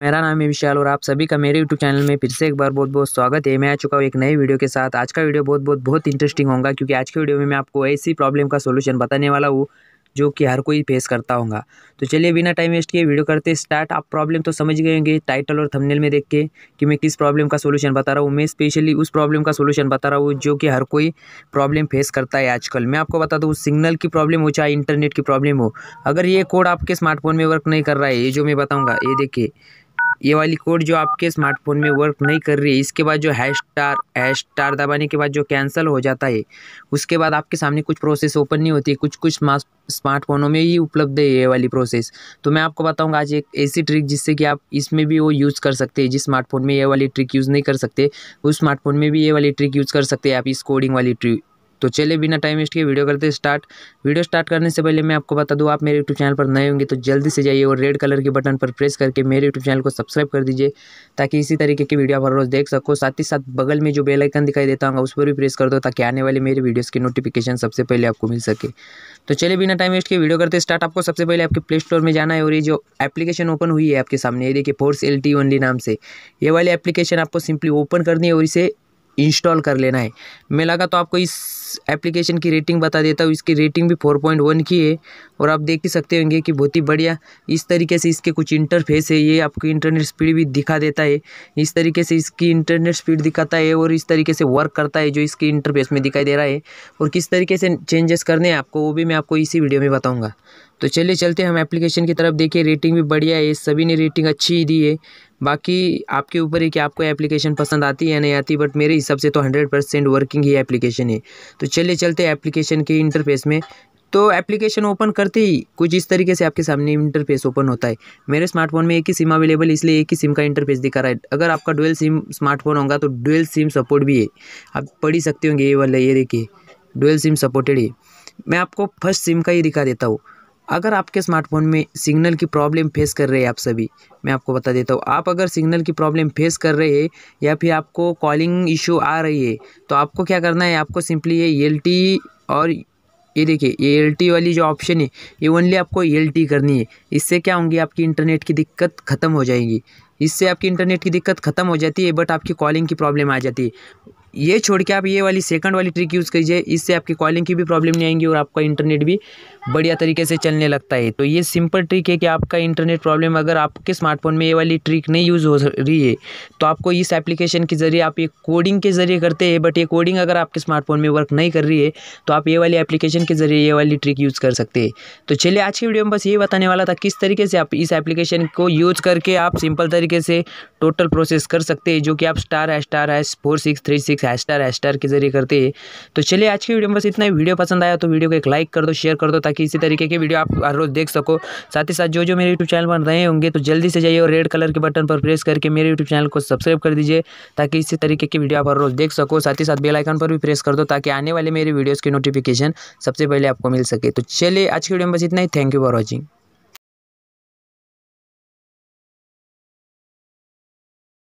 मेरा नाम है विशाल और आप सभी का मेरे यूट्यूब चैनल में फिर से एक बार बहुत बहुत स्वागत है। मैं आ चुका हूँ एक नई वीडियो के साथ। आज का वीडियो बहुत बहुत बहुत इंटरेस्टिंग होगा, क्योंकि आज के वीडियो में मैं आपको ऐसी प्रॉब्लम का सोल्यूशन बताने वाला हूँ, जो कि हर कोई फेस करता होगा। तो चलिए, बिना टाइम वेस्ट किए वीडियो करते स्टार्ट आप प्रॉब्लम तो समझ गए होंगे टाइटल और थंबनेल में देख के कि मैं किस प्रॉब्लम का सोल्यूशन बता रहा हूँ। मैं स्पेशली उस प्रॉब्लम का सोल्यूशन बता रहा हूँ, जो कि हर कोई प्रॉब्लम फेस करता है आजकल। मैं आपको बता दूँ सिग्नल की प्रॉब्लम हो चाहे इंटरनेट की प्रॉब्लम हो, अगर ये कोड आपके स्मार्टफ़ोन में वर्क नहीं कर रहा है, ये जो मैं बताऊँगा, ये देखिए। ये वाली कोड जो आपके स्मार्टफ़ोन में वर्क नहीं कर रही है, इसके बाद जो हैश स्टार हैश स्टार दबाने के बाद जो कैंसिल हो जाता है, उसके बाद आपके सामने कुछ प्रोसेस ओपन नहीं होती, कुछ कुछ स्मार्टफोनों में ही उपलब्ध है ये वाली प्रोसेस तो मैं आपको बताऊँगा आज एक ऐसी ट्रिक जिससे कि आप इसमें भी वो यूज़ कर सकते हैं, जिस स्मार्टफ़ोन में ये वाली ट्रिक यूज़ नहीं कर सकते, उस स्मार्टफ़ोन में भी ये वाली ट्रिक यूज़ कर सकते हैं आप, इस कोडिंग वाली ट्रिक तो चलिए बिना टाइम वेस्ट किए वीडियो करते स्टार्ट वीडियो स्टार्ट करने से पहले मैं आपको बता दूँ, आप मेरे यूट्यूब चैनल पर नए होंगे तो जल्दी से जाइए और रेड कलर के बटन पर प्रेस करके मेरे यूट्यूब चैनल को सब्सक्राइब कर दीजिए, ताकि इसी तरीके की वीडियो आप हर रोज़ देख सको। साथ ही साथ बगल में जो बेलाइकन दिखाई देता होगा, उस पर भी प्रेस कर दो, ताकि आने वाले मेरे वीडियोज़ की नोटिफिकेशन सबसे पहले आपको मिल सके। तो चलिए बिना टाइम वेस्ट किए वीडियो करते स्टार्ट आपको सबसे पहले आपके प्ले स्टोर में जाना है और ये जो एप्लीकेशन ओपन हुई है आपके सामने, ये देखिए फोर्स एल टी ओनली नाम से। ये वाली एप्लीकेशन आपको सिंपली ओपन करनी है और इसे इंस्टॉल कर लेना है। मैं लगा तो आपको इस एप्लीकेशन की रेटिंग बता देता हूँ, इसकी रेटिंग भी फोर पॉइंट वन की है और आप देख ही सकते होंगे कि बहुत ही बढ़िया इस तरीके से इसके कुछ इंटरफेस है, ये आपको इंटरनेट स्पीड भी दिखा देता है। इस तरीके से इसकी इंटरनेट स्पीड दिखाता है और इस तरीके से वर्क करता है जो इसकी इंटरफेस में दिखाई दे रहा है और किस तरीके से चेंजेस करने हैं आपको, वो भी मैं आपको इसी वीडियो में बताऊँगा। तो चलिए, चलते हम एप्लीकेशन की तरफ़। देखिए रेटिंग भी बढ़िया है, सभी ने रेटिंग अच्छी ही दी है। बाकी आपके ऊपर है कि आपको एप्लीकेशन पसंद आती है या नहीं आती बट मेरे हिसाब से तो हंड्रेड परसेंट वर्किंग ही एप्लीकेशन है। तो चलिए चलते हैं एप्लीकेशन के इंटरफेस में। तो एप्लीकेशन ओपन करते ही कुछ इस तरीके से आपके सामने इंटरफेस ओपन होता है। मेरे स्मार्टफ़ोन में एक ही सिम अवेलेबल इसलिए एक ही सिम का इंटरफेस दिखा रहा है। अगर आपका डुअल सिम स्मार्टफ़ोन होगा तो डुअल सिम सपोर्ट भी है। आप पढ़ ही सकते होंगे ये वाला, ये देखिए। डुअल सिम सपोर्टेड है मैं आपको फ़र्स्ट सिम का ही दिखा देता हूँ। अगर आपके स्मार्टफ़ोन में सिग्नल की प्रॉब्लम फेस कर रहे हैं आप सभी, मैं आपको बता देता हूँ, आप अगर सिग्नल की प्रॉब्लम फेस कर रहे हैं या फिर आपको कॉलिंग इशू आ रही है तो आपको क्या करना है, आपको सिंपली ये एलटी और ये देखिए, ये एलटी वाली जो ऑप्शन है, ये ओनली आपको एलटी करनी है। इससे क्या होंगी, आपकी इंटरनेट की दिक्कत ख़त्म हो जाएगी। इससे आपकी इंटरनेट की दिक्कत ख़त्म हो जाती है बट आपकी कॉलिंग की प्रॉब्लम आ जाती है। ये छोड़ के आप ये वाली सेकंड वाली ट्रिक यूज़ कीजिए, इससे आपकी कॉलिंग की भी प्रॉब्लम नहीं आएँगी और आपका इंटरनेट भी बढ़िया तरीके से चलने लगता है। तो ये सिंपल ट्रिक है कि आपका इंटरनेट प्रॉब्लम अगर आपके स्मार्टफ़ोन में ये वाली ट्रिक नहीं यूज़ हो रही है तो आपको इस एप्लीकेशन के ज़रिए आप ये कोडिंग के ज़रिए करते हैं बट ये कोडिंग अगर आपके स्मार्टफ़ोन में वर्क नहीं कर रही है तो आप ये वाली एप्लीकेशन के ज़रिए ये वाली ट्रिक यूज़ कर सकते हैं। तो चलिए आज की वीडियो में बस ये बताने वाला था किस तरीके से आप इस एप्लीकेशन को यूज़ करके आप सिंपल तरीके से टोटल प्रोसेस कर सकते हैं, जो कि आप स्टार है स्टार है फोर सिक्स थ्री सिक्स है स्टार है स्टार के ज़रिए करते हैं। तो चलिए आज की वीडियो में बस इतना ही। वीडियो पसंद आया तो वीडियो को एक लाइक कर दो शेयर कर दो ताकि इसी तरीके की वीडियो आप हर रोज़ देख सको। साथ ही साथ जो जो मेरे यूट्यूब चैनल पर रहे होंगे तो जल्दी से जाइए और रेड कलर के बटन पर प्रेस करके मेरे यूट्यूब चैनल को सब्सक्राइब कर दीजिए, ताकि इसी तरीके की वीडियो आप हर रोज़ देख सको। साथ ही साथ बेलाइकन पर भी प्रेस कर दो, ताकि आने वाले मेरे वीडियोज़ की नोटिफिकेशन सबसे पहले आपको मिल सके। तो चलिए, आज की वीडियो में बस इतना ही। Thank you for watching